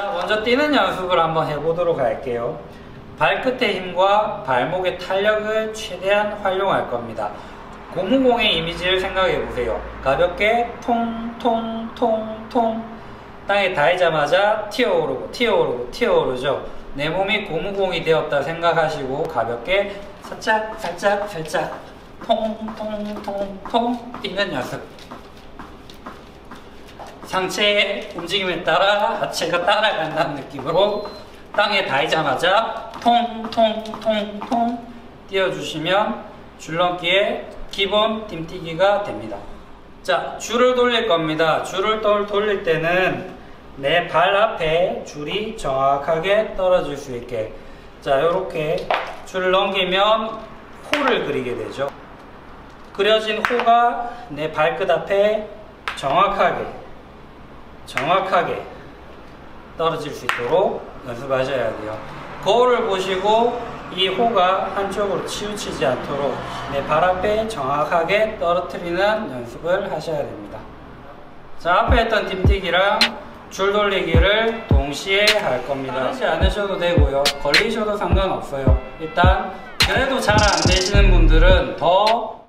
먼저 뛰는 연습을 한번 해보도록 할게요. 발끝의 힘과 발목의 탄력을 최대한 활용할 겁니다. 고무공의 이미지를 생각해 보세요. 가볍게 통통통통 땅에 닿자마자 튀어오르고 튀어오르고 튀어오르죠. 내 몸이 고무공이 되었다 생각하시고 가볍게 살짝 살짝 살짝 통통통통 뛰는 연습. 상체의 움직임에 따라 하체가 따라간다는 느낌으로 땅에 닿자마자 통통통통 뛰어주시면 줄넘기의 기본 띵뛰기가 됩니다. 자, 줄을 돌릴 겁니다. 줄을 돌릴 때는 내 발 앞에 줄이 정확하게 떨어질 수 있게 자, 이렇게 줄을 넘기면 호를 그리게 되죠. 그려진 호가 내 발끝 앞에 정확하게 정확하게 떨어질 수 있도록 연습하셔야 돼요. 거울을 보시고 이 호가 한쪽으로 치우치지 않도록 내 발 앞에 정확하게 떨어뜨리는 연습을 하셔야 됩니다. 자, 앞에 했던 dim뛰기랑 줄 돌리기를 동시에 할 겁니다. 하지 않으셔도 되고요. 걸리셔도 상관없어요. 일단 그래도 잘 안 되시는 분들은 더